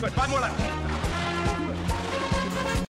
Good, five more left.